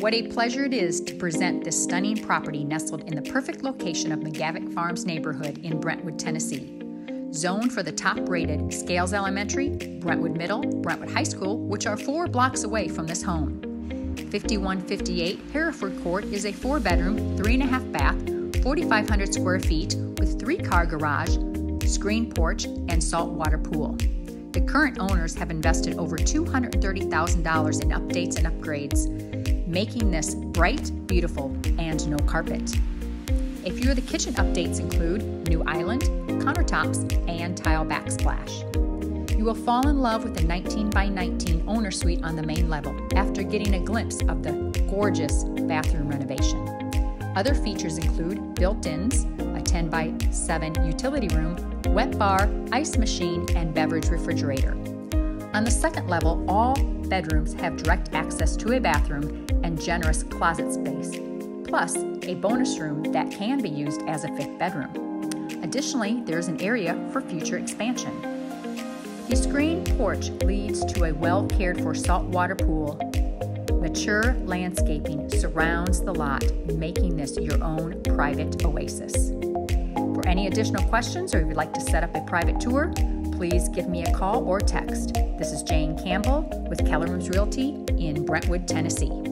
What a pleasure it is to present this stunning property nestled in the perfect location of McGavock Farms neighborhood in Brentwood, Tennessee. Zoned for the top rated Scales Elementary, Brentwood Middle, Brentwood High School, which are four blocks away from this home. 5158 Hereford Court is a four bedroom, three and a half bath, 4,500 square feet with three car garage, screen porch, and saltwater pool. The current owners have invested over $230,000 in updates and upgrades, making this bright, beautiful, and no carpet. A few of the kitchen updates include new island, countertops, and tile backsplash. You will fall in love with the 19 by 19 owner suite on the main level after getting a glimpse of the gorgeous bathroom renovation. Other features include built ins, a 10 by 7 utility room, wet bar, ice machine, and beverage refrigerator. On the second level, all bedrooms have direct access to a bathroom and generous closet space, plus a bonus room that can be used as a fifth bedroom. Additionally, there is an area for future expansion. The screen porch leads to a well cared for saltwater pool. Mature landscaping surrounds the lot, making this your own private oasis. For any additional questions or if you'd like to set up a private tour, please give me a call or text. This is Jane Campbell with Keller Williams Realty in Brentwood, Tennessee.